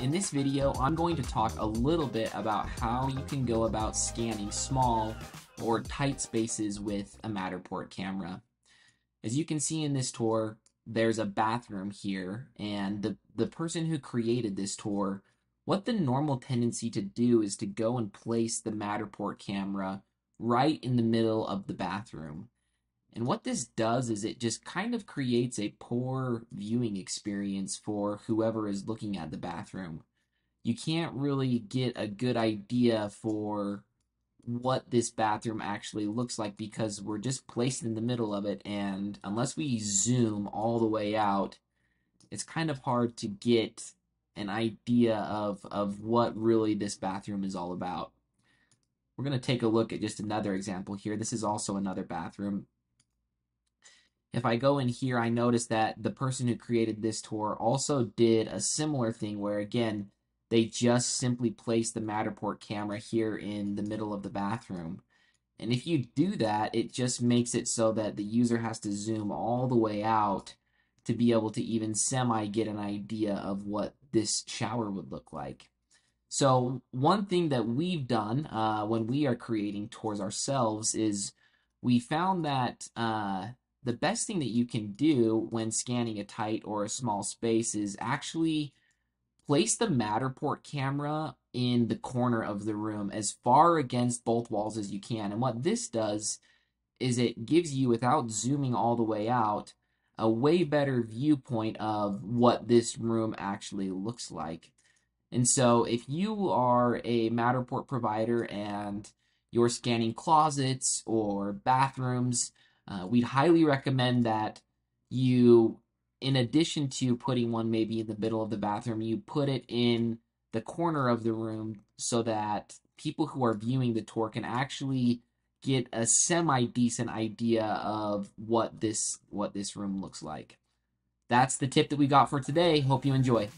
In this video, I'm going to talk a little bit about how you can go about scanning small or tight spaces with a Matterport camera. As you can see in this tour, there's a bathroom here, and the, the person who created this tour, what the normal tendency to do is to go and place the Matterport camera right in the middle of the bathroom. And what this does is it just kind of creates a poor viewing experience for whoever is looking at the bathroom. You can't really get a good idea for what this bathroom actually looks like because we're just placed in the middle of it and unless we zoom all the way out it's kind of hard to get an idea of of what really this bathroom is all about. We're going to take a look at just another example here. This is also another bathroom if I go in here, I notice that the person who created this tour also did a similar thing where, again, they just simply placed the Matterport camera here in the middle of the bathroom. And if you do that, it just makes it so that the user has to zoom all the way out to be able to even semi get an idea of what this shower would look like. So one thing that we've done uh, when we are creating tours ourselves is we found that uh, the best thing that you can do when scanning a tight or a small space is actually place the Matterport camera in the corner of the room as far against both walls as you can. And what this does is it gives you, without zooming all the way out, a way better viewpoint of what this room actually looks like. And so if you are a Matterport provider and you're scanning closets or bathrooms, uh, we'd highly recommend that you, in addition to putting one maybe in the middle of the bathroom, you put it in the corner of the room so that people who are viewing the tour can actually get a semi decent idea of what this what this room looks like. That's the tip that we got for today. Hope you enjoy.